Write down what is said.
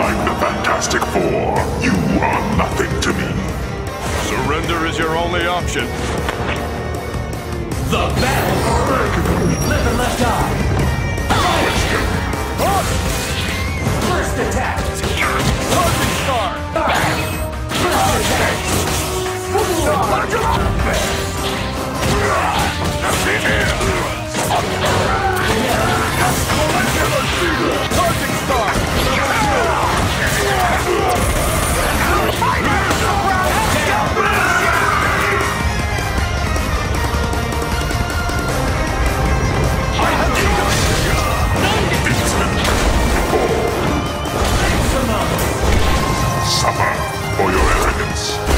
Like the Fantastic Four, you are nothing to me. Surrender is your only option. The battle for your arrogance.